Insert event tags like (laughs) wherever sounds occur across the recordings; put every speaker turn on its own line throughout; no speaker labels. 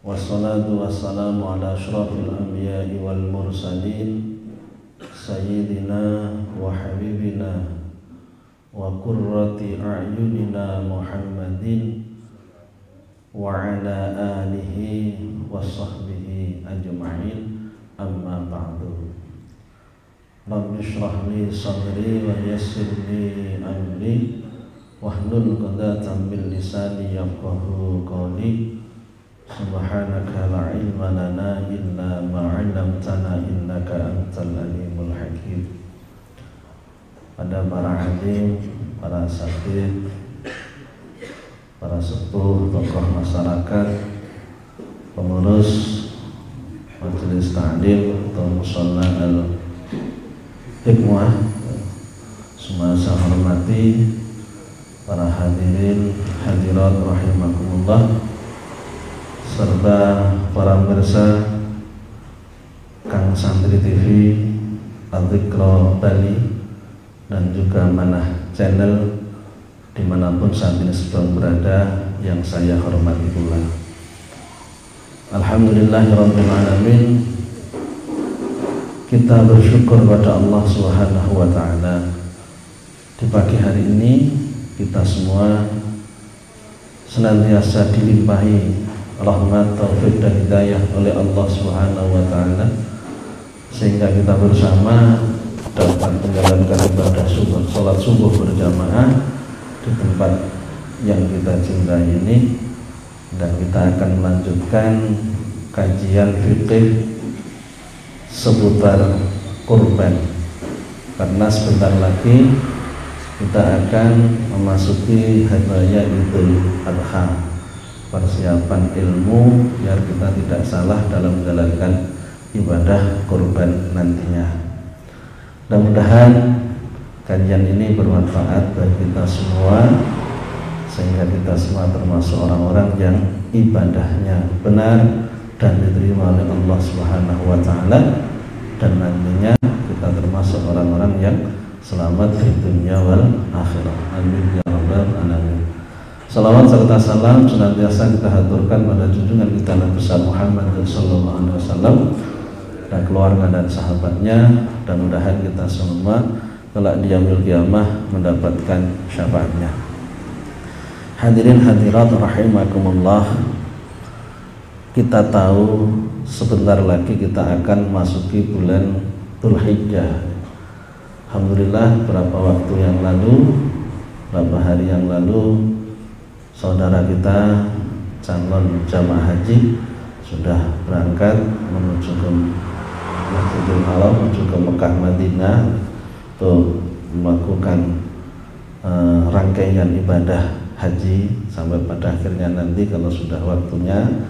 Wassalatu wassalamu ala ashrafil anbiya'i wal mursalin Sayyidina wa habibina Wa qurrati a'yunina Muhammadin Wa ala alihi wa sahbihi ajma'in Amma ba'du. Rabbi shrah li sadri wa yassir li amri Subhanaka la ilma lana illa ma 'allamtana innaka antal alimul hakim. Pada para hakim, para sakit, para sepuh, tokoh masyarakat, pengurus majelis ta'lim atau musola al hikmah semua saya hormati para hadirin hadirat rahimakumullah serta para pemirsa Kang Santri TV Al-Dikro Bali dan juga Manah Channel di mana pun saat ini sedang berada yang saya hormati pula. Alhamdulillahirrahmanirrahim kita bersyukur pada Allah Subhanahu wa taala. Di pagi hari ini kita semua senantiasa dilimpahi rahmat, taufik dan hidayah oleh Allah Subhanahu wa taala. Sehingga kita bersama dapat menjalankan ibadah subuh, salat subuh berjamaah di tempat yang kita cintai ini. Dan kita akan melanjutkan kajian fikih seputar kurban. Karena sebentar lagi kita akan memasuki hari raya Idul Adha persiapan ilmu biar kita tidak salah dalam menjalankan ibadah kurban nantinya. Mudah-mudahan kajian ini bermanfaat bagi kita semua sehingga kita semua termasuk orang-orang yang ibadahnya benar dan diterima oleh Allah Subhanahu wa taala dan nantinya kita termasuk orang-orang yang selamat di dunia wal akhirah. Amin ya rabbal alamin. Salawat serta salam senantiasa kita haturkan pada junjungan kita Nabi besar Muhammad Sallallahu Alaihi Wasallam dan keluarga dan sahabatnya dan mudahan kita semua kelak di yaumil kiamah mendapatkan syafaatnya. Hadirin hadirat rahimakumullah. Kita tahu sebentar lagi kita akan masuki bulan Dzulhijjah. Alhamdulillah beberapa waktu yang lalu, beberapa hari yang lalu saudara kita calon jamaah haji sudah berangkat menuju ke Masjidil Haram menuju ke Mekah Madinah untuk melakukan uh, rangkaian ibadah haji sampai pada akhirnya nanti kalau sudah waktunya.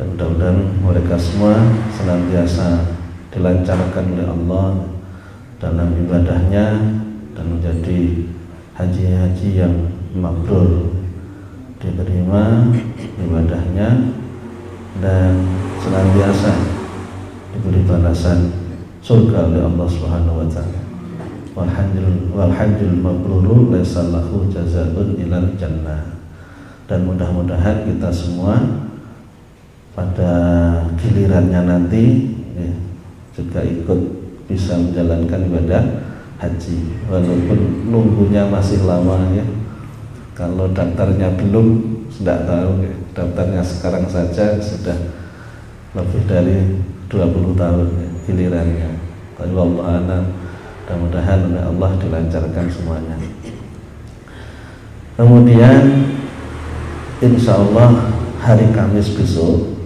Dan mudah-mudahan mereka semua senantiasa dilancarkan oleh Allah dalam ibadahnya dan menjadi haji-haji yang mabrur diterima ibadahnya dan senantiasa diberi balasan surga oleh Allah Subhanahu wa taala. Walhajjul walhajjul mabruru laisa lahu jazaa'un ilal jannah. Dan mudah-mudahan kita semua pada gilirannya nanti ya, juga ikut bisa menjalankan ibadah haji walaupun nunggunya masih lama ya kalau daftarnya belum tidak tahu. Ya. daftarnya sekarang saja sudah lebih dari 20 tahun ya, gilirannya. Tapi Allah alam mudah-mudahan oleh Allah dilancarkan semuanya. Kemudian insya Allah hari Kamis besok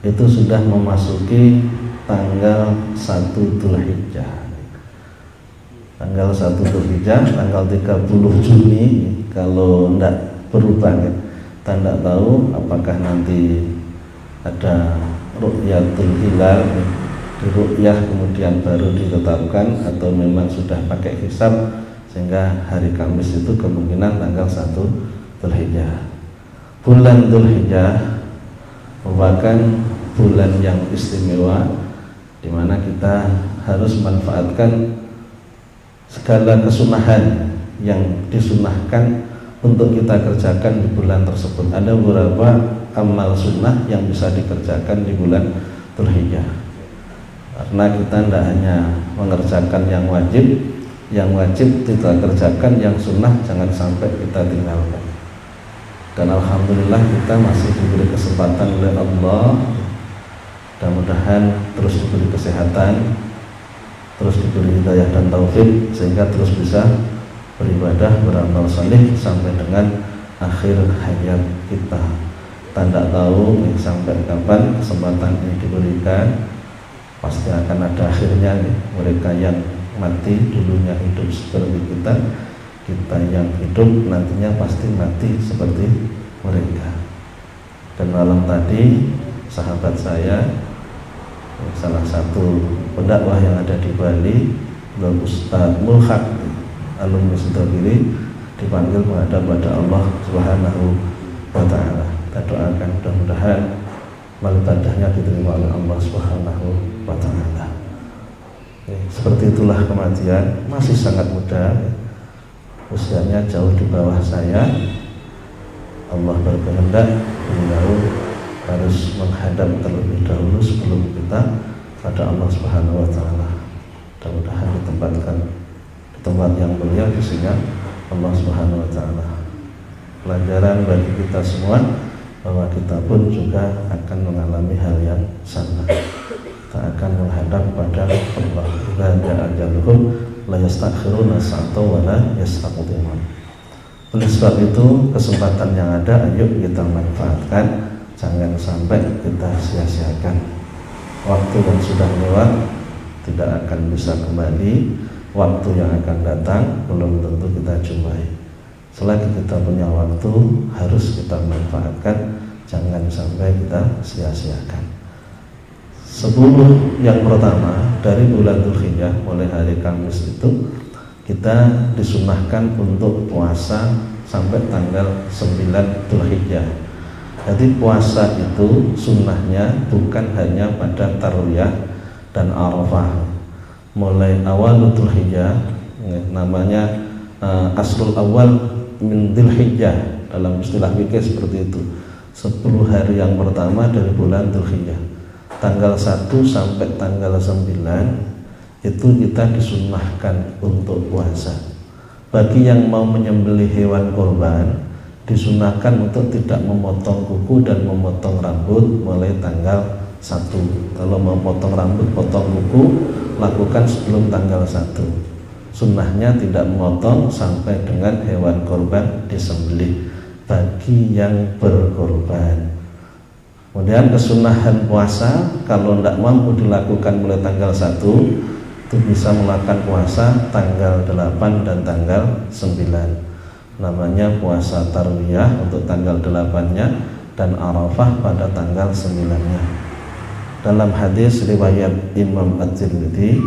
itu sudah memasuki tanggal 1 Dzulhijjah. Tanggal 1 Dzulhijjah tanggal 30 Juni kalau tidak berubah ya. tidak tahu apakah nanti ada ru'yatul hilal di ru'yah kemudian baru ditetapkan atau memang sudah pakai hisab sehingga hari Kamis itu kemungkinan tanggal 1 Dzulhijjah. Bulan Dzulhijjah merupakan bulan yang istimewa di mana kita harus manfaatkan segala kesunahan yang disunahkan untuk kita kerjakan di bulan tersebut. Ada beberapa amal sunnah yang bisa dikerjakan di bulan Dzulhijjah. Karena kita tidak hanya mengerjakan yang wajib, yang wajib kita kerjakan, yang sunnah jangan sampai kita tinggalkan. Dan alhamdulillah kita masih diberi kesempatan oleh Allah. Mudah-mudahan terus diberi kesehatan, terus diberi hidayah dan taufik sehingga terus bisa beribadah beramal saleh sampai dengan akhir hayat kita. Tanda tahu sampai kapan kesempatan ini diberikan pasti akan ada akhirnya nih, mereka yang mati dulunya hidup seperti kita kita yang hidup nantinya pasti mati seperti mereka. Dan malam tadi sahabat saya salah satu pendakwah yang ada di Bali Ustaz Mulhak alumni Sutradiri dipanggil menghadap pada Allah Subhanahu wa taala kita doakan mudah-mudahan ibadahnya diterima oleh Allah Subhanahu wa taala. Seperti itulah kematian, masih sangat muda. Usianya jauh di bawah saya. Allah berkehendak beliau harus menghadap terlebih dahulu sebelum kita pada Allah Subhanahu wa taala. Mudah-mudahan ditempatkan di tempat yang mulia sini Allah Subhanahu wa taala. Pelajaran bagi kita semua bahwa kita pun juga akan mengalami hal yang sama. Kita akan menghadap pada Allah. Dan ajaluhum la yastakhiruna sa'ata wa la yastaqdimun oleh sebab itu kesempatan yang ada ayo kita manfaatkan. Jangan sampai kita sia-siakan. Waktu yang sudah lewat tidak akan bisa kembali waktu yang akan datang belum tentu kita jumpai. Selagi kita punya waktu harus kita manfaatkan jangan sampai kita sia-siakan. Sepuluh yang pertama dari bulan Dzulhijjah mulai hari Kamis itu kita disunahkan untuk puasa sampai tanggal 9 Dzulhijjah. Jadi puasa itu sunnahnya bukan hanya pada tarwiyah dan arafah mulai awal Dzulhijjah namanya uh, asrul awal min Dzulhijjah dalam istilah fikih seperti itu. 10 hari yang pertama dari bulan Dzulhijjah tanggal 1 sampai tanggal 9 itu kita disunahkan untuk puasa. Bagi yang mau menyembelih hewan korban disunahkan untuk tidak memotong kuku dan memotong rambut mulai tanggal 1 kalau mau potong rambut potong kuku lakukan sebelum tanggal 1 sunnahnya tidak memotong sampai dengan hewan korban disembelih bagi yang berkorban kemudian kesunahan puasa kalau tidak mampu dilakukan mulai tanggal 1 itu bisa melakukan puasa tanggal 8 dan tanggal 9 namanya puasa tarwiyah untuk tanggal 8 nya dan arafah pada tanggal 9 nya dalam hadis riwayat Imam At-Tirmidzi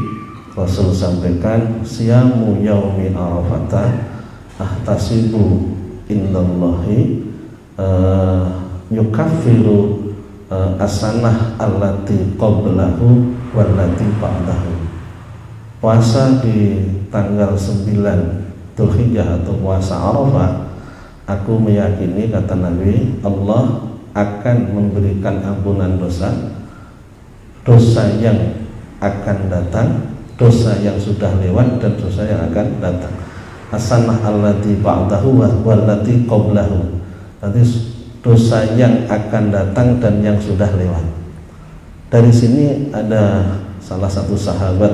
Rasul sampaikan siamu yaumi arafata ahtasibu indallahi uh, yukaffiru uh, asanah allati qablahu wallati ba'dahu. Puasa di tanggal 9 Dzulhijjah atau puasa Arafah aku meyakini kata Nabi Allah akan memberikan ampunan dosa dosa yang akan datang dosa yang sudah lewat dan dosa yang akan datang. Hasanah allati ba'dahu wallati qablahu. Nanti dosa yang akan datang dan yang sudah lewat. Dari sini ada salah satu sahabat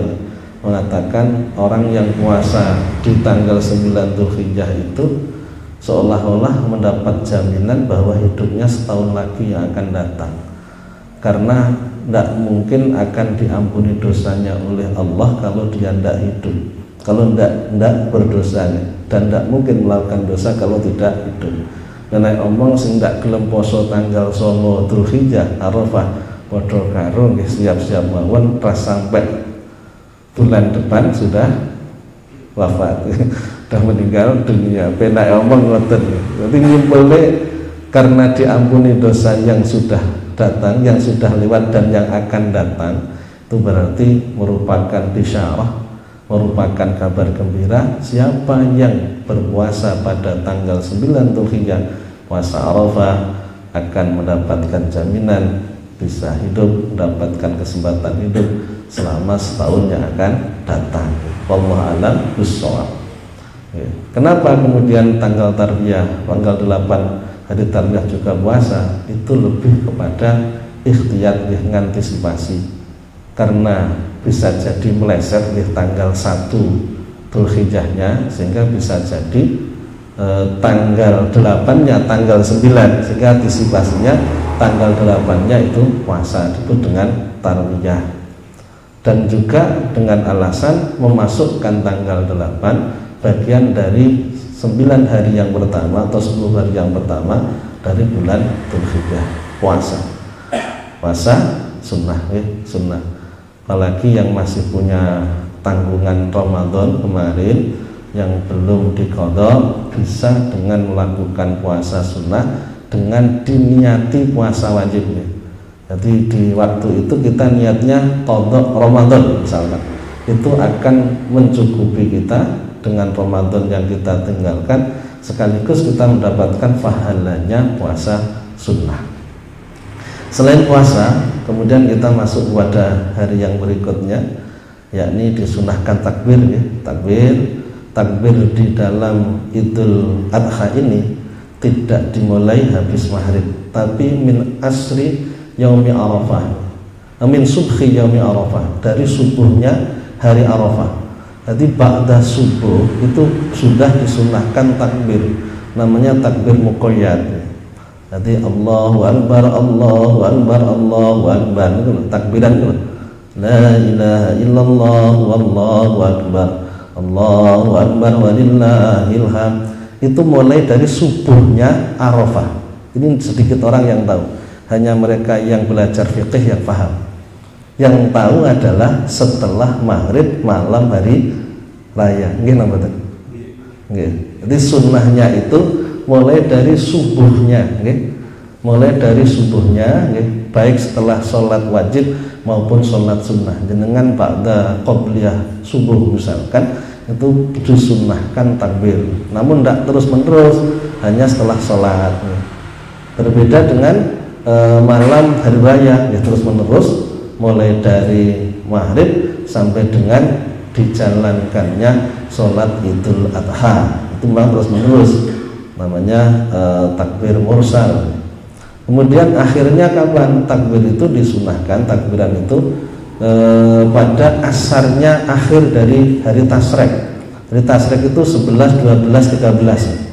mengatakan orang yang puasa di tanggal 9 Dzulhijjah itu seolah-olah mendapat jaminan bahwa hidupnya setahun lagi yang akan datang. Karena tidak mungkin akan diampuni dosanya oleh Allah kalau dia tidak hidup. Kalau tidak tidak berdosa dan tidak mungkin melakukan dosa kalau tidak hidup. Nek omong sing ndak gelem poso tanggal 9 Dzulhijjah Arafah padha karo siap-siap mawon pas sampai bulan depan sudah wafat. (laughs) Sudah meninggal dunia. Penak omong ngoten. Berarti nyimpulne karena diampuni dosa yang sudah datang yang sudah lewat dan yang akan datang itu berarti merupakan bisyarah merupakan kabar gembira. Siapa yang berpuasa pada tanggal 9 Dzulhijjah puasa Arafah akan mendapatkan jaminan bisa hidup mendapatkan kesempatan hidup selama setahun yang akan datang. Allah alam bisawab ya. kenapa kemudian tanggal tarbiyah tanggal 8 hari tarbiyah juga puasa itu lebih kepada ikhtiar mengantisipasi karena bisa jadi meleset di tanggal 1 Dzulhijjahnya sehingga bisa jadi eh, tanggal 8 nya tanggal 9 sehingga antisipasinya tanggal 8 nya itu puasa itu dengan tarwiyah. Dan juga dengan alasan memasukkan tanggal 8 bagian dari 9 hari yang pertama atau 10 hari yang pertama dari bulan Dzulhijjah puasa. Puasa sunnah ya, sunnah. Apalagi yang masih punya tanggungan Ramadan kemarin yang belum dikodok bisa dengan melakukan puasa sunnah dengan diniati puasa wajibnya. Jadi di waktu itu kita niatnya todok Ramadan misalnya itu akan mencukupi kita dengan Ramadan yang kita tinggalkan sekaligus kita mendapatkan pahalanya puasa sunnah Selain puasa, kemudian kita masuk pada hari yang berikutnya, yakni disunahkan takbir, ya. takbir, takbir di dalam Idul Adha ini tidak dimulai habis maghrib, tapi min asri yaumi arafah, min subhi yaumi arafah, dari subuhnya hari arafah. Jadi ba'da subuh itu sudah disunahkan takbir, namanya takbir muqayyad jadi Allahu Akbar, Allahu Akbar, Allahu Akbar itu takbiran itu. La ilaha illallah wallahu akbar. Allahu akbar walillahil Itu mulai dari subuhnya Arafah. Ini sedikit orang yang tahu. Hanya mereka yang belajar fikih yang paham. Yang tahu adalah setelah maghrib malam hari raya. Nggih napa Nggih. Jadi sunnahnya itu mulai dari subuhnya okay? mulai dari subuhnya okay? baik setelah sholat wajib maupun sholat sunnah dengan pada qobliyah subuh misalkan itu disunnahkan takbir namun tidak terus menerus hanya setelah sholat berbeda dengan e, malam hari raya ya terus menerus mulai dari maghrib sampai dengan dijalankannya sholat idul adha. Itu memang terus menerus namanya uh, takbir mursal. Kemudian akhirnya kapan takbir itu disunahkan? Takbiran itu uh, pada asarnya akhir dari hari tasrek. Hari tasrek itu 11, 12, 13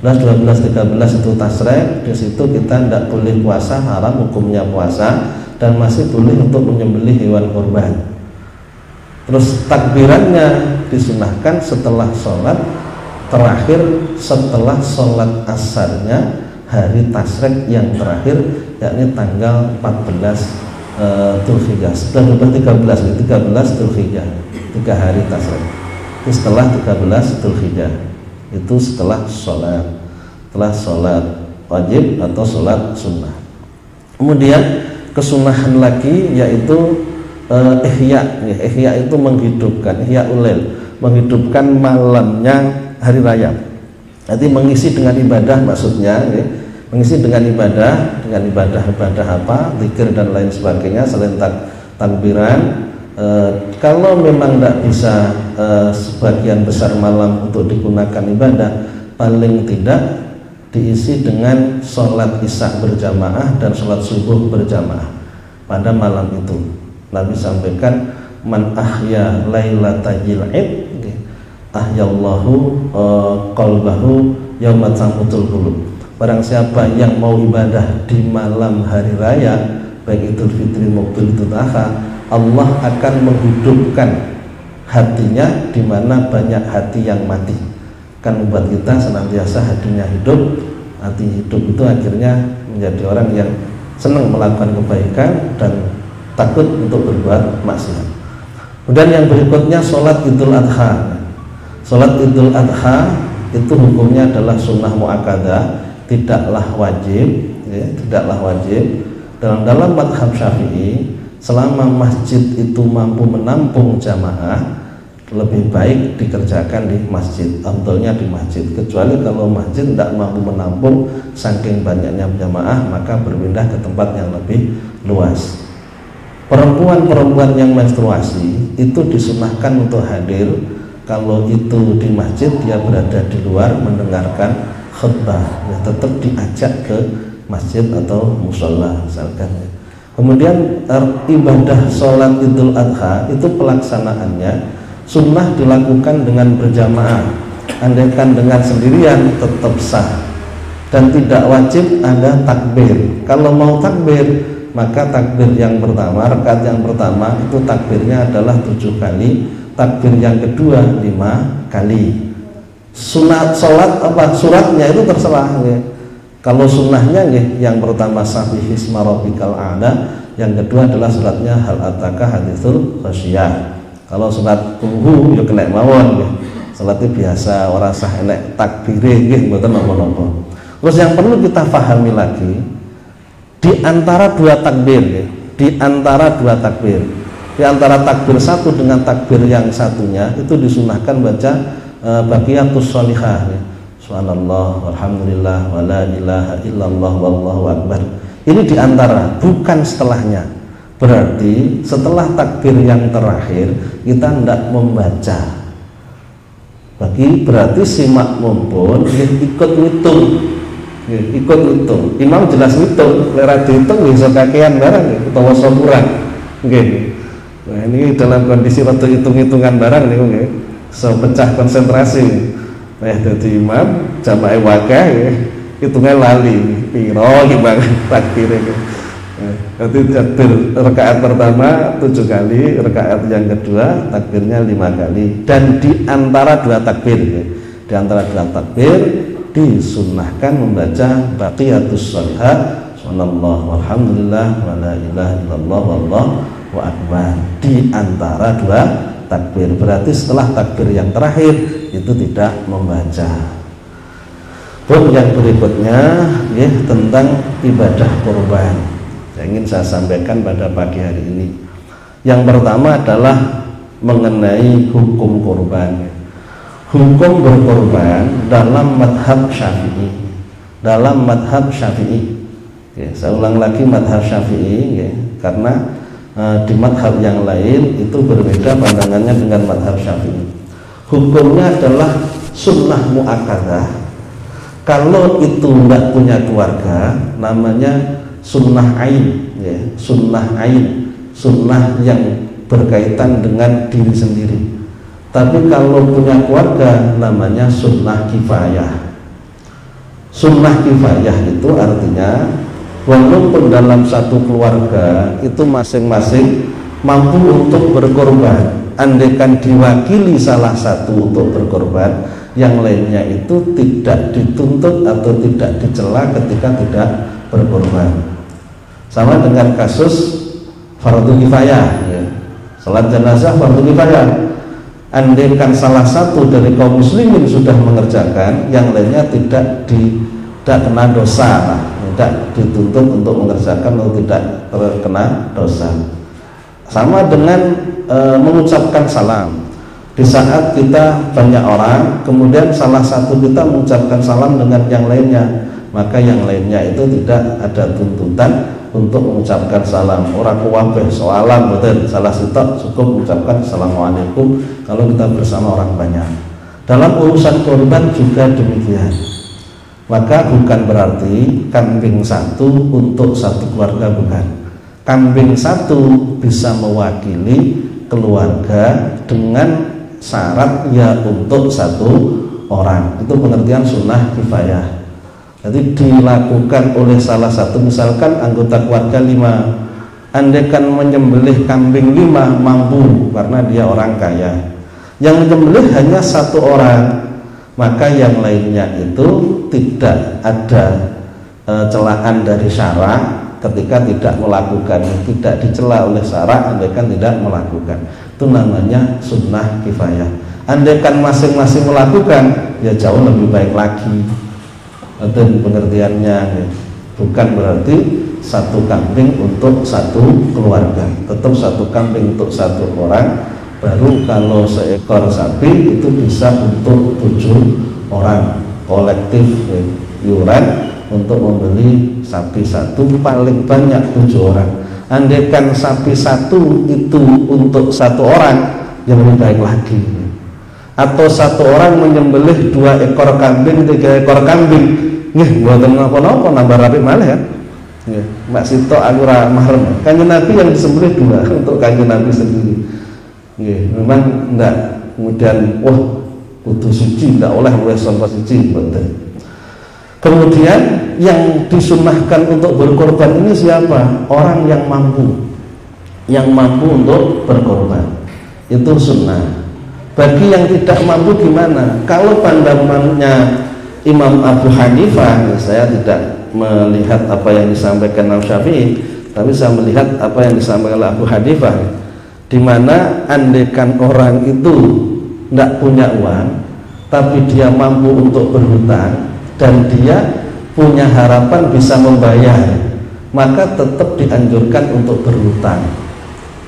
11, 12, 13 itu tasrek. Di situ kita tidak boleh puasa haram hukumnya puasa dan masih boleh untuk menyembelih hewan korban terus takbirannya disunahkan setelah sholat terakhir setelah sholat asarnya hari tasrek yang terakhir yakni tanggal 14 Dzulhijjah. Sudah berapa 13 13 Dzulhijjah. Tiga hari tasrek. Itu setelah 13 Dzulhijjah. Itu setelah sholat. Setelah sholat wajib atau sholat sunnah. Kemudian kesunahan lagi yaitu uh, ihya. Ihya itu menghidupkan, ihya ulil, menghidupkan malamnya hari raya. Jadi mengisi dengan ibadah maksudnya, ya, mengisi dengan ibadah, dengan ibadah-ibadah apa, zikir dan lain sebagainya selain tak, takbiran. E, kalau memang tidak bisa e, sebagian besar malam untuk digunakan ibadah, paling tidak diisi dengan sholat isya berjamaah dan sholat subuh berjamaah pada malam itu. Nabi sampaikan man ahya lailatajil id ahyallahu uh, qalbahu yaumat samutul qulub. Barang siapa yang mau ibadah di malam hari raya baik Idul Fitri maupun Idul Adha, Allah akan menghidupkan hatinya di mana banyak hati yang mati. Kan membuat kita senantiasa hatinya hidup hati hidup itu akhirnya menjadi orang yang senang melakukan kebaikan dan takut untuk berbuat maksiat. Kemudian yang berikutnya sholat idul adha. Sholat idul adha itu hukumnya adalah sunnah muakkadah, tidaklah wajib, ya, tidaklah wajib. Dalam dalam madhab syafi'i, selama masjid itu mampu menampung jamaah, lebih baik dikerjakan di masjid Amtulnya di masjid kecuali kalau masjid tidak mampu menampung saking banyaknya jamaah maka berpindah ke tempat yang lebih luas perempuan-perempuan yang menstruasi itu disunahkan untuk hadir. Kalau itu di masjid dia berada di luar mendengarkan khutbah. Ya tetap diajak ke masjid atau musola misalkan kemudian er, ibadah sholat idul adha itu pelaksanaannya sunnah dilakukan dengan berjamaah. Andaikan dengan sendirian tetap sah. Dan tidak wajib ada takbir. Kalau mau takbir maka takbir yang pertama rakaat yang pertama itu takbirnya adalah tujuh kali takbir yang kedua lima kali sunat sholat apa suratnya itu terserah ya. kalau sunnahnya ya, yang pertama sahih isma rabbikal a'la yang kedua adalah suratnya hal ataka hadithul khasyiyah kalau sholat tunggu ya kena mawon ya. Sholatnya biasa orang sah enek takbire nggih mboten napa-napa. Terus yang perlu kita pahami lagi di antara dua takbir ya, di antara dua takbir di antara takbir satu dengan takbir yang satunya itu disunahkan baca e, baqiyatus sholihah ya. Subhanallah, Alhamdulillah, wa la ilaha illallah, wallahu akbar. Ini di antara, bukan setelahnya. Berarti setelah takbir yang terakhir kita tidak membaca. Bagi berarti si makmum pun ikut ngitung, ikut ngitung. Imam jelas ngitung, lera dihitung bisa kakean barang ya, utawa. Gini. Nah, ini dalam kondisi waktu hitung-hitungan barang nih, nggih. So pecah konsentrasi. Nah, jadi imam jamaah wakah ya, hitungnya lali, piro gimana (laughs) takbirnya. Nanti takbir rekaat pertama tujuh kali, rekaat yang kedua takbirnya lima kali. Dan di antara dua takbir, ya, di antara dua takbir disunahkan membaca baqiyatus sholihah Subhanallah walhamdulillah wa la ilaha illallah wallahu akbar. Di antara dua takbir. Berarti setelah takbir yang terakhir itu tidak membaca. Bab yang berikutnya ya, tentang ibadah korban yang ingin saya sampaikan pada pagi hari ini. Yang pertama adalah mengenai hukum korban. Hukum berkorban dalam madhab syafi'i. Dalam madhab syafi'i. Ya, saya ulang lagi madhab syafi'i ya, karena uh, di madhab yang lain itu berbeda pandangannya dengan madhab syafi'i. Hukumnya adalah sunnah mu'akadah. Kalau itu tidak punya keluarga, namanya sunnah ain ya, sunnah ain sunnah yang berkaitan dengan diri sendiri tapi kalau punya keluarga namanya sunnah kifayah. Sunnah kifayah itu artinya walaupun dalam satu keluarga itu masing-masing mampu untuk berkorban. Andaikan diwakili salah satu untuk berkorban yang lainnya itu tidak dituntut atau tidak dicela ketika tidak berkorban. Sama dengan kasus fardu kifayah ya. salat jenazah fardu kifayah andaikan salah satu dari kaum muslimin sudah mengerjakan yang lainnya tidak di tidak kena dosa. Tidak dituntut untuk mengerjakan atau tidak terkena dosa. Sama dengan e, mengucapkan salam. Di saat kita banyak orang kemudian salah satu kita mengucapkan salam dengan yang lainnya maka yang lainnya itu tidak ada tuntutan untuk mengucapkan salam. Orang kuwabeh soalan betul. Salah sitok cukup mengucapkan assalamualaikum kalau kita bersama orang banyak. Dalam urusan korban juga demikian. Maka bukan berarti kambing satu untuk satu keluarga bukan. Kambing satu bisa mewakili keluarga dengan syarat ya untuk satu orang. Itu pengertian sunnah kifayah jadi dilakukan oleh salah satu misalkan anggota keluarga lima. Andaikan menyembelih kambing lima mampu karena dia orang kaya. Yang menyembelih hanya satu orang maka yang lainnya itu tidak ada e, celaan dari syarak ketika tidak melakukan. Tidak dicela oleh syarak andaikan tidak melakukan. Itu namanya sunnah kifayah. Andaikan masing-masing melakukan ya jauh lebih baik lagi itu pengertiannya ya. bukan berarti satu kambing untuk satu keluarga. Tetap satu kambing untuk satu orang. Baru kalau seekor sapi itu bisa untuk tujuh orang. Kolektif yuran untuk membeli sapi satu paling banyak tujuh orang. Andaikan sapi satu itu untuk satu orang yang lebih baik lagi. Atau satu orang menyembelih dua ekor kambing tiga ekor kambing nih buatan apa-apa nambah rapi malah ya Mbak Sito aku mahram kanjeng Nabi yang disembelih dua (laughs) untuk kanjeng Nabi sendiri Nggih, memang enggak kemudian wah kudu suci enggak oleh oleh sampai suci betul. Kemudian yang disunahkan untuk berkorban ini siapa? Orang yang mampu Yang mampu untuk berkorban Itu sunnah Bagi yang tidak mampu gimana? Kalau pandangannya Imam Abu Hanifah Saya tidak melihat apa yang disampaikan Imam Syafi'i Tapi saya melihat apa yang disampaikan Abu Hanifah. Di mana andekan orang itu tidak punya uang tapi dia mampu untuk berhutang dan dia punya harapan bisa membayar maka tetap dianjurkan untuk berhutang.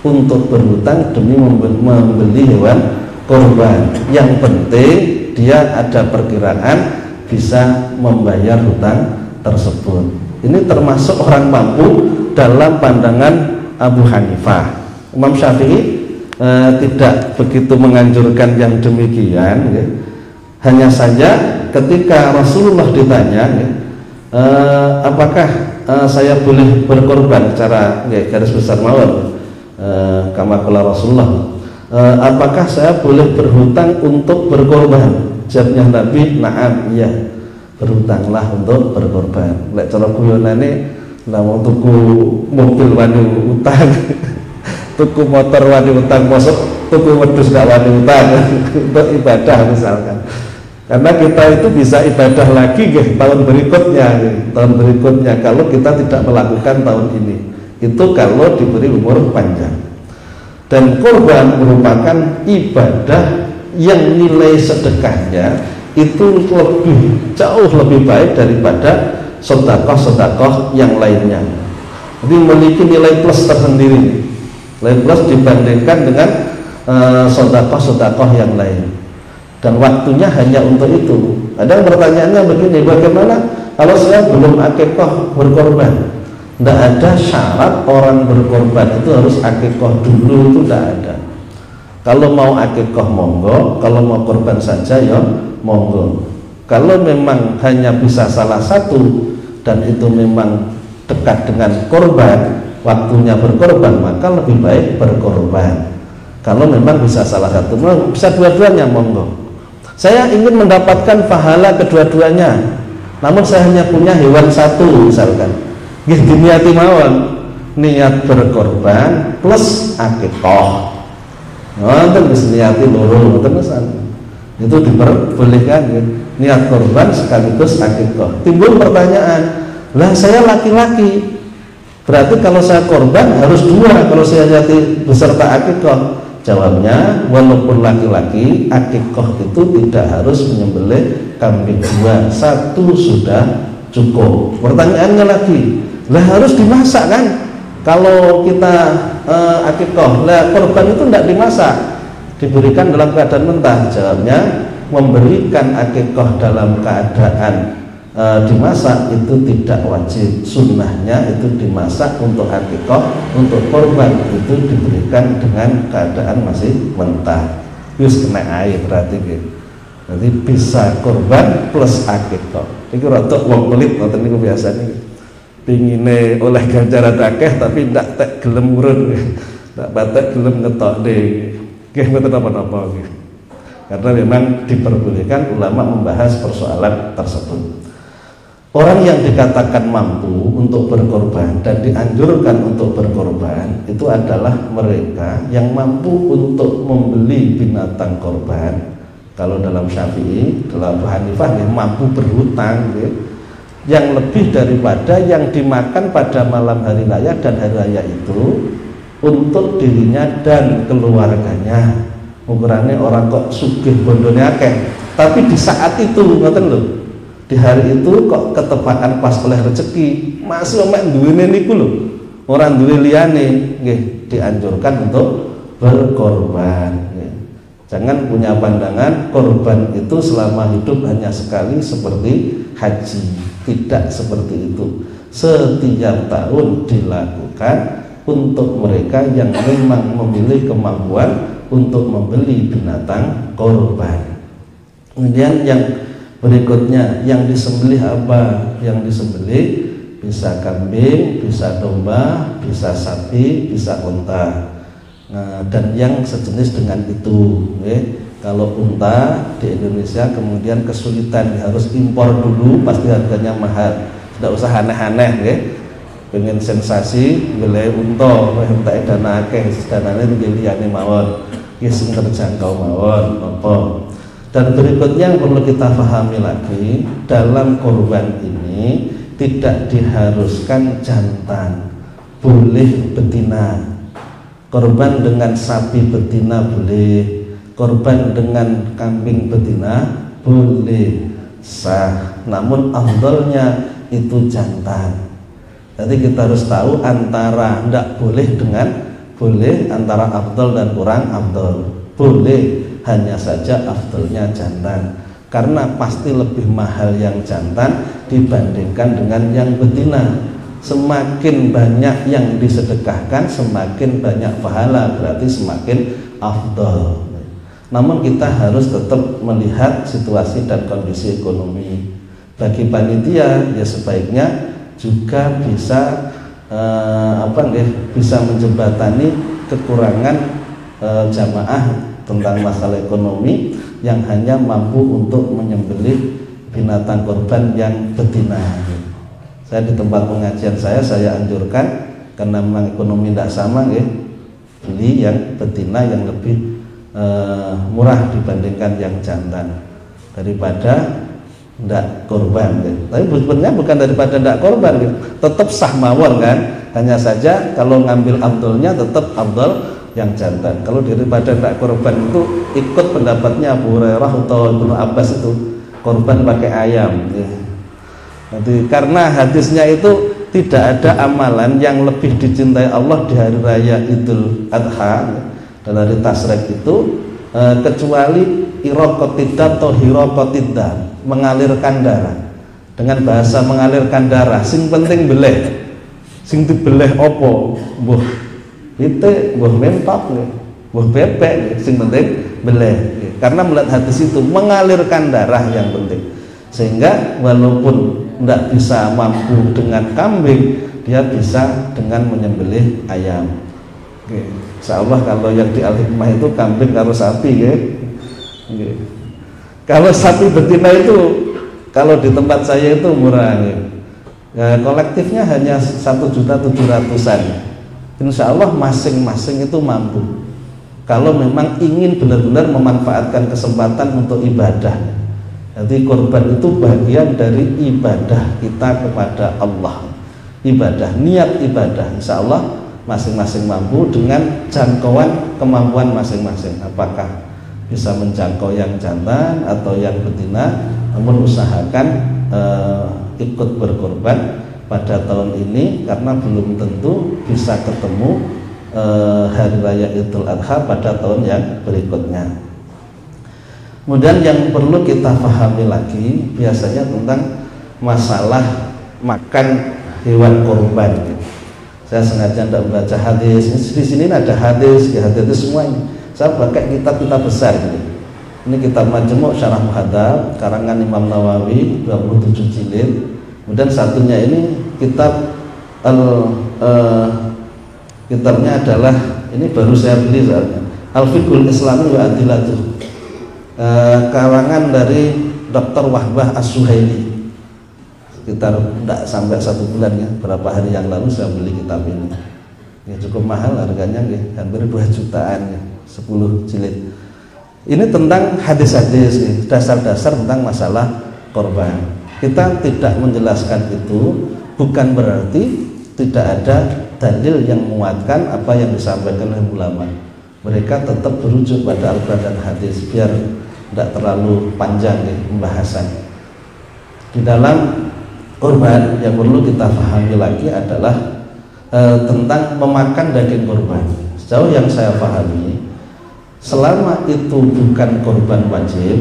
Untuk berhutang demi membeli hewan korban yang penting dia ada perkiraan bisa membayar hutang tersebut. Ini termasuk orang mampu dalam pandangan Abu Hanifah. Imam Syafi'i e, tidak begitu menganjurkan yang demikian ya. hanya saja ketika Rasulullah ditanya ya, e, apakah e, saya boleh berkorban secara ya, garis besar mawar e, kamakula Rasulullah e, apakah saya boleh berhutang untuk berkorban jawabnya Nabi naam iya. Berhutanglah untuk berkorban. Lek cara kuyonane lah tuku mobil wani utang. (laughs) Tuku motor wani utang masuk tuku wedus gak wani utang. (laughs) Untuk ibadah misalkan. Karena kita itu bisa ibadah lagi gitu, tahun berikutnya tahun berikutnya kalau kita tidak melakukan tahun ini. Itu kalau diberi umur panjang. Dan korban merupakan ibadah yang nilai sedekahnya itu lebih jauh lebih baik daripada sodakoh-sodakoh yang lainnya. Jadi memiliki nilai plus tersendiri. Lain plus dibandingkan dengan uh, sodakoh-sodakoh yang lain. Dan waktunya hanya untuk itu. Ada pertanyaannya begini bagaimana kalau saya belum akikoh berkorban? Tidak ada syarat orang berkorban itu harus akikoh dulu itu tidak ada kalau mau akikoh monggo. Kalau mau korban saja ya monggo. Kalau memang hanya bisa salah satu dan itu memang dekat dengan korban waktunya berkorban maka lebih baik berkorban. Kalau memang bisa salah satu bisa dua-duanya monggo. Saya ingin mendapatkan pahala kedua-duanya. Namun saya hanya punya hewan satu misalkan. Gitu niati mawon. Niat berkorban plus akikoh nonton bisa niati loro nonton itu diperbolehkan ya. niat korban sekaligus akikoh timbul pertanyaan lah saya laki-laki Berarti kalau saya korban harus dua kalau saya jadi beserta akikoh. Jawabnya, walaupun laki-laki, akikoh itu tidak harus menyembelih kambing dua, satu sudah cukup. Pertanyaannya lagi, lah harus dimasak kan? Kalau kita uh, akikoh, lah korban itu tidak dimasak, diberikan dalam keadaan mentah. Jawabnya, memberikan akikoh dalam keadaan e, dimasak itu tidak wajib. Sunnahnya itu dimasak untuk akikoh untuk korban itu diberikan dengan keadaan masih mentah. Terus kena air berarti gitu. Jadi bisa korban plus akikoh itu rotok wong pelit nanti ini biasa nih pingine oleh ganjaran akeh tapi tidak tak gelem urun tidak batek gelem ngetok deh Gih, betul apa-apa gitu. Karena memang diperbolehkan ulama membahas persoalan tersebut. Orang yang dikatakan mampu untuk berkorban dan dianjurkan untuk berkorban itu adalah mereka yang mampu untuk membeli binatang korban kalau dalam Syafi'i dalam Hanifah ya, mampu berhutang ya. Yang lebih daripada yang dimakan pada malam hari raya dan hari raya itu untuk dirinya dan keluarganya. Ukurannya orang kok sugih bondonya akeh. Tapi di saat itu ngoten loh di hari itu kok ketepatan pas oleh rezeki. Masih omek duwene niku lho? Orang duwe liyane. Nggih dianjurkan untuk berkorban. Jangan punya pandangan korban itu selama hidup hanya sekali seperti haji. Tidak seperti itu. Setiap tahun dilakukan untuk mereka yang memang memilih kemampuan untuk membeli binatang korban. Kemudian yang berikutnya yang disembelih apa? Yang disembelih bisa kambing, bisa domba, bisa sapi, bisa unta Nah, dan yang sejenis dengan itu, ya. Kalau unta di Indonesia kemudian kesulitan ya, harus impor dulu, pasti harganya mahal. Tidak usah aneh-aneh, ya. Pengen sensasi, beli unta, unta dana akeh, dananya ini mawon, kisah terjangkau mawon, apa. Dan berikutnya yang perlu kita pahami lagi dalam korban ini tidak diharuskan jantan, boleh betina korban dengan sapi betina boleh korban dengan kambing betina boleh sah namun afdolnya itu jantan. Jadi kita harus tahu antara tidak boleh dengan boleh antara afdol dan kurang afdol. Boleh hanya saja afdolnya jantan. Karena pasti lebih mahal yang jantan dibandingkan dengan yang betina. Semakin banyak yang disedekahkan semakin banyak pahala berarti semakin afdol namun kita harus tetap melihat situasi dan kondisi ekonomi. Bagi panitia ya sebaiknya juga bisa eh, apa nih bisa menjembatani kekurangan eh, jamaah tentang masalah ekonomi yang hanya mampu untuk menyembelih binatang korban yang betina. Saya di tempat pengajian saya saya anjurkan karena memang ekonomi tidak sama ya beli yang betina yang lebih e, murah dibandingkan yang jantan. Daripada tidak korban ya. tapi sebenarnya bukan daripada tidak korban ya. tetap sah mawon kan? Hanya saja kalau ngambil abdulnya tetap abdul yang jantan. Kalau daripada tidak korban itu ikut pendapatnya Abu Hurairah atau Ibnu Abbas itu korban pakai ayam ya jadi, karena hadisnya itu tidak ada amalan yang lebih dicintai Allah di hari raya Idul Adha dan hari Tasrek itu eh, kecuali irokotidam atau hirokotidam mengalirkan darah. Dengan bahasa mengalirkan darah sing penting beleh. Sing dibeleh opo buh itu buh mentok buh bebek sing penting beleh. Karena melihat hadis itu mengalirkan darah yang penting. Sehingga walaupun tidak bisa mampu dengan kambing dia bisa dengan menyembelih ayam Insya Allah kalau yang di Al-Hikmah itu kambing kalau sapi ya. Kalau sapi betina itu kalau di tempat saya itu murah ya. ya kolektifnya hanya satu juta tujuh ratusan Insya Allah masing-masing itu mampu kalau memang ingin benar-benar memanfaatkan kesempatan untuk ibadah jadi korban itu bagian dari ibadah kita kepada Allah. Ibadah, niat ibadah. Insya Allah masing-masing mampu dengan jangkauan kemampuan masing-masing. Apakah bisa menjangkau yang jantan atau yang betina, namun usahakan eh, ikut berkorban pada tahun ini karena belum tentu bisa ketemu eh, hari raya Idul Adha pada tahun yang berikutnya. Kemudian yang perlu kita pahami lagi biasanya tentang masalah makan hewan korban. Saya sengaja tidak membaca hadis. Di sini ada hadis, ya hadis itu semua ini. Saya pakai kitab-kitab besar ini. Ini kitab Majmu' Syarah Muhadzab karangan Imam Nawawi 27 jilid. Kemudian satunya ini kitab al uh, kitabnya adalah ini baru saya beli soalnya. Al-Fiqhul Islami wa Adilatuh eh, karangan dari Dr. Wahbah As-Suhaili sekitar tidak sampai satu bulan ya. Berapa hari yang lalu saya beli kitab ini. Ya cukup mahal harganya ya hampir 2 jutaan ya 10 jilid. Ini tentang hadis-hadis dasar-dasar tentang masalah korban. Kita tidak menjelaskan itu bukan berarti tidak ada dalil yang menguatkan apa yang disampaikan oleh ulama. Mereka tetap berujuk pada Al-Quran dan hadis biar tidak terlalu panjang ya, pembahasan. Di dalam korban yang perlu kita pahami lagi adalah e, tentang memakan daging korban. Sejauh yang saya pahami selama itu bukan korban wajib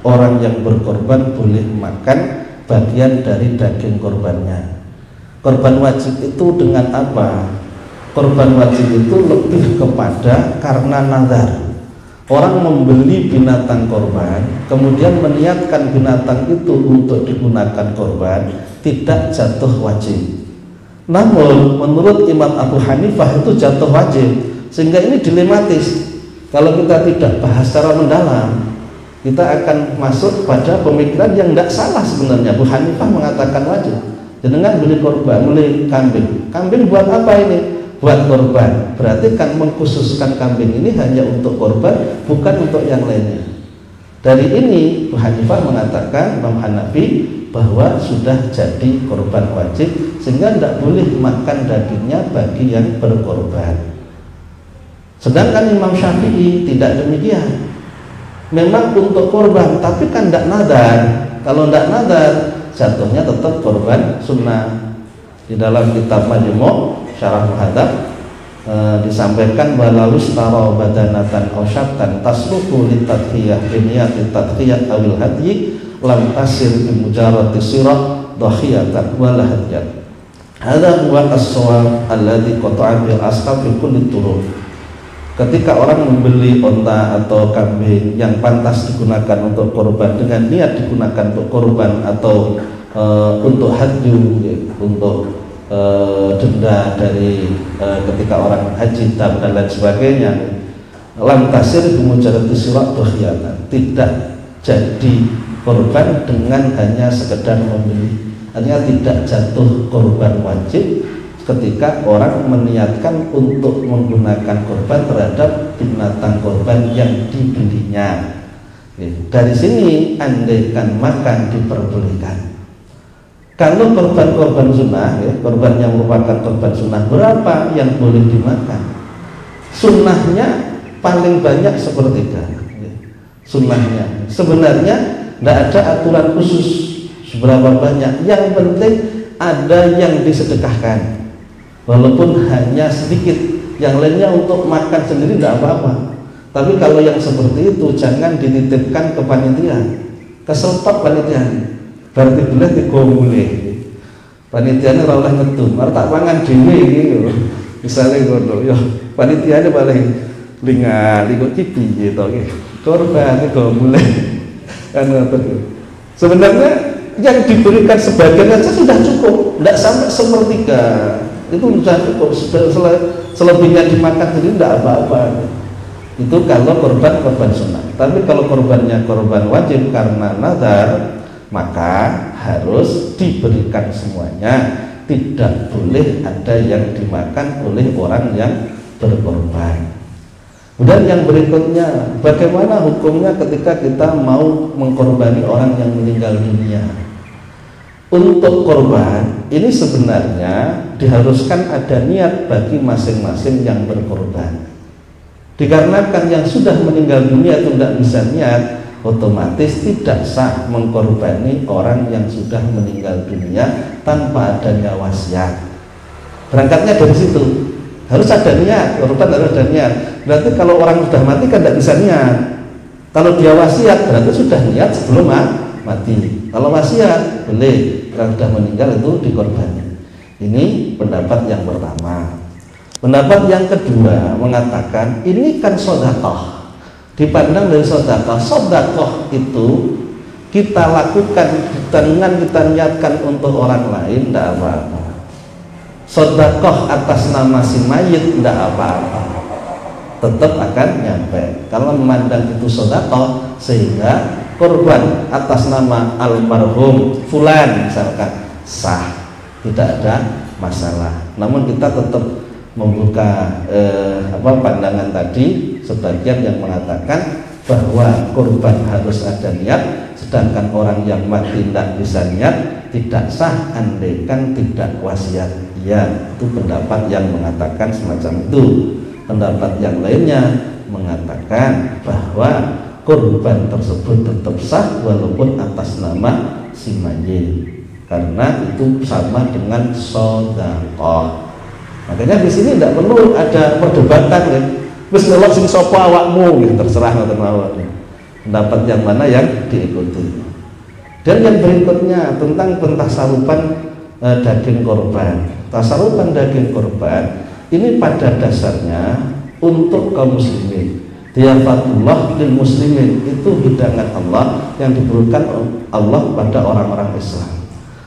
orang yang berkorban boleh makan bagian dari daging korbannya. Korban wajib itu dengan apa? Korban wajib itu lebih kepada karena nazar. Orang membeli binatang korban kemudian meniatkan binatang itu untuk digunakan korban tidak jatuh wajib namun menurut Imam Abu Hanifah itu jatuh wajib sehingga ini dilematis kalau kita tidak bahas secara mendalam, kita akan masuk pada pemikiran yang tidak salah sebenarnya. Bu Hanifah mengatakan wajib. Jenengan beli korban, beli kambing. Kambing buat apa ini? Buat korban. Berarti kan mengkhususkan kambing ini hanya untuk korban, bukan untuk yang lainnya. Dari ini Bu Hanifah mengatakan Imam Hanafi bahwa sudah jadi korban wajib sehingga tidak boleh makan dagingnya bagi yang berkorban. Sedangkan Imam Syafi'i tidak demikian. Memang untuk korban, tapi kan tidak nadar. Kalau tidak nadar, jatuhnya tetap korban sunnah. Di dalam kitab Majmu' Syarah Muhadzab e, disampaikan walau stara badanatan aw syattan tasluku litadhiyah biniyati tadhiyah awil hadyi lam tasir bi mujarrati sirah dhahiyatan wala hadyan. Hadha huwa as-shawab alladhi qata'a bil ashab fi kulli turuq ketika orang membeli onta atau kambing yang pantas digunakan untuk korban dengan niat digunakan untuk korban atau e, untuk haji ya, untuk e, denda dari e, ketika orang haji dan lain sebagainya lam tasir bimujarati surat tidak jadi korban dengan hanya sekedar membeli artinya tidak jatuh korban wajib ketika orang meniatkan untuk menggunakan korban terhadap binatang korban yang dibelinya. Dari sini andaikan makan diperbolehkan. Kalau korban-korban sunnah, ya, korban yang merupakan korban sunnah berapa yang boleh dimakan? Sunnahnya paling banyak sepertiga. Ya. Sunnahnya sebenarnya tidak ada aturan khusus seberapa banyak. Yang penting ada yang disedekahkan walaupun hanya sedikit yang lainnya untuk makan sendiri tidak apa-apa tapi kalau yang seperti itu jangan dititipkan ke panitia keseltop panitia berarti boleh digomule panitia ini oleh ngetum harus tak pangan dewe gitu misalnya ngono ya ini paling lingal ikut kipi gitu korban itu gomule (laughs) kan sebenarnya yang diberikan sebagian saja sudah cukup. Tidak sampai sepertiga. Itu sudah cukup. Selebihnya dimakan sendiri tidak apa-apa. Itu kalau korban korban sunnah. Tapi kalau korbannya korban wajib karena nazar maka harus diberikan semuanya. Tidak boleh ada yang dimakan oleh orang yang berkorban. Dan yang berikutnya bagaimana hukumnya ketika kita mau mengkorbani orang yang meninggal dunia? Untuk korban ini sebenarnya diharuskan ada niat bagi masing-masing yang berkorban. Dikarenakan yang sudah meninggal dunia itu tidak bisa niat otomatis tidak sah mengkorbani orang yang sudah meninggal dunia tanpa adanya wasiat berangkatnya dari situ. Harus ada niat korban harus ada niat. Berarti kalau orang sudah mati kan tidak bisa niat. Kalau dia wasiat berarti sudah niat sebelum mati. Kalau wasiat boleh. Yang sudah meninggal itu dikorbankan ini pendapat yang pertama. Pendapat yang kedua mengatakan ini kan sodakoh dipandang dari sodakoh sodakoh itu kita lakukan dengan kita niatkan untuk orang lain tidak apa-apa. Sodakoh atas nama si mayit tidak apa-apa. Tetap akan nyampe. Kalau memandang itu sodakoh sehingga korban atas nama almarhum fulan misalkan sah. Tidak ada masalah. Namun kita tetap membuka eh, apa pandangan tadi sebagian yang mengatakan bahwa korban harus ada niat sedangkan orang yang mati tidak bisa niat tidak sah andaikan tidak wasiat. Ya itu pendapat yang mengatakan semacam itu. Pendapat yang lainnya mengatakan bahwa korban tersebut tetap sah walaupun atas nama si mayit. Karena itu sama dengan sodakoh makanya di sini tidak perlu ada perdebatan ya Wis ngelok sing sapa awakmu gitu terserah ngoten mawon. Pendapat yang mana yang diikuti. Dan yang berikutnya tentang pentasarupan eh, daging korban. Tasarupan daging korban ini pada dasarnya untuk kaum muslimin. Diafatullah lil muslimin itu hidangan Allah yang diberikan Allah pada orang-orang Islam.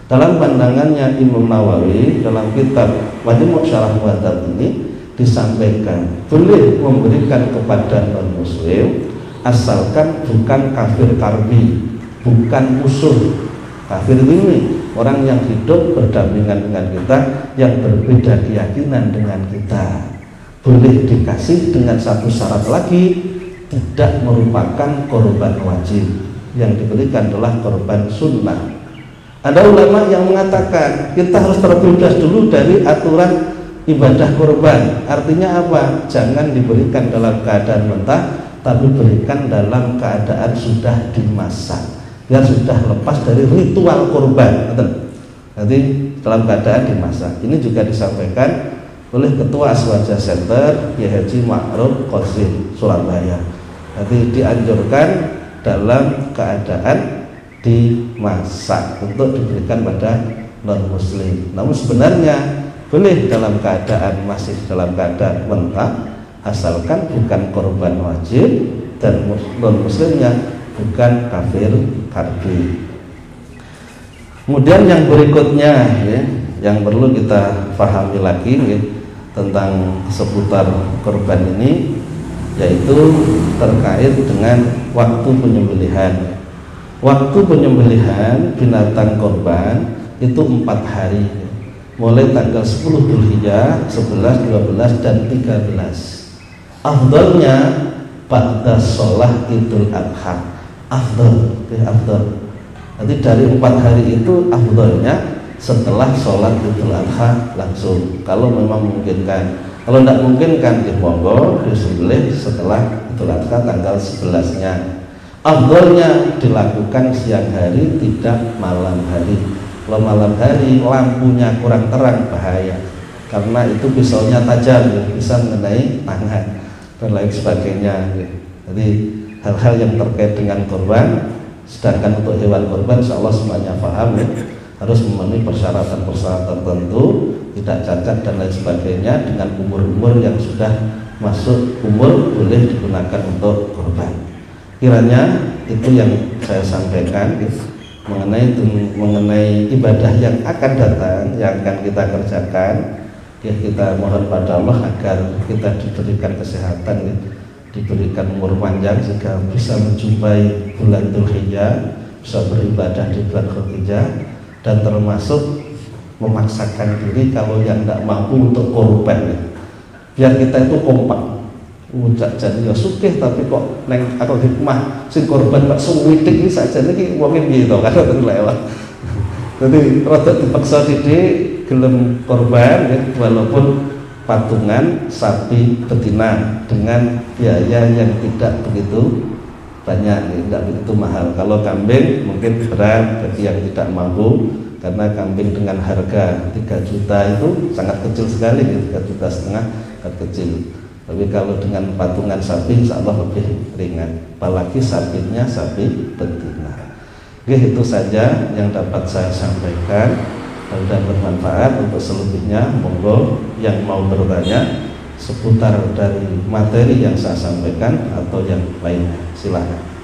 Dalam pandangannya Imam Nawawi dalam kitab Majmu' Syarah Muwaddad ini disampaikan. Boleh memberikan kepada non muslim asalkan bukan kafir karbi bukan musuh. Kafir ini orang yang hidup berdampingan dengan kita yang berbeda keyakinan dengan kita. Boleh dikasih dengan satu syarat lagi tidak merupakan korban wajib. Yang diberikan adalah korban sunnah. Ada ulama yang mengatakan kita harus terbebas dulu dari aturan ibadah kurban. Artinya apa? Jangan diberikan dalam keadaan mentah tapi berikan dalam keadaan sudah dimasak. Biar sudah lepas dari ritual kurban. Jadi dalam keadaan dimasak. Ini juga disampaikan oleh Ketua Aswaja Center Kiai Haji Ma'ruf Qazim Surabaya. Jadi dianjurkan dalam keadaan dimasak untuk diberikan pada non muslim namun sebenarnya boleh dalam keadaan masih dalam keadaan mentah asalkan bukan korban wajib dan non muslimnya bukan kafir karbi kemudian yang berikutnya ya, yang perlu kita pahami lagi ya, tentang seputar korban ini yaitu terkait dengan waktu penyembelihan. Waktu penyembelihan binatang korban itu empat hari mulai tanggal 10 Dzulhijjah, 11, 12 dan 13. Afdalnya pada sholat Idul Adha. Afdal, ya afdal. Nanti dari empat hari itu afdalnya setelah sholat Idul Adha langsung. Kalau memang memungkinkan. Kalau tidak memungkinkan di monggo disembelih setelah Idul Adha tanggal 11-nya. Afdalnya dilakukan siang hari tidak malam hari kalau malam hari lampunya kurang terang bahaya. Karena itu pisaunya tajam bisa mengenai tangan dan lain sebagainya. Ya. jadi hal-hal yang terkait dengan korban sedangkan untuk hewan korban insya Allah semuanya paham ya. Harus memenuhi persyaratan-persyaratan tertentu tidak cacat dan lain sebagainya dengan umur-umur yang sudah masuk umur boleh digunakan untuk korban. Kiranya itu yang saya sampaikan mengenai mengenai ibadah yang akan datang yang akan kita kerjakan ya kita mohon pada Allah agar kita diberikan kesehatan ya, diberikan umur panjang sehingga bisa menjumpai bulan Dzulhijjah bisa beribadah di bulan Dzulhijjah dan termasuk memaksakan diri kalau yang tidak mampu untuk korban ya. biar kita itu kompak Ucap jadi ya sukih tapi kok neng atau hikmah sing korban pak suwidik ini saja ini mungkin gitu kan terus lewat. Jadi rada dipaksa gelem korban ya, walaupun patungan sapi betina dengan biaya yang tidak begitu banyak, ya, tidak begitu mahal. Kalau kambing mungkin berat bagi yang tidak mampu karena kambing dengan harga 3 juta itu sangat kecil sekali, 3 juta setengah sangat kecil tapi kalau dengan patungan sapi insya Allah lebih ringan. Apalagi sapinya sapi betina. Oke itu saja yang dapat saya sampaikan. Dan bermanfaat. Untuk selebihnya monggo yang mau bertanya seputar dari materi yang saya sampaikan atau yang lainnya. Silahkan